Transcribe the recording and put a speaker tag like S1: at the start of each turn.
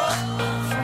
S1: Oh.